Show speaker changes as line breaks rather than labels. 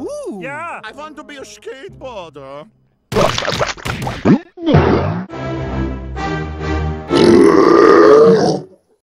Ooh.
Yeah.
I want to be a skateboarder.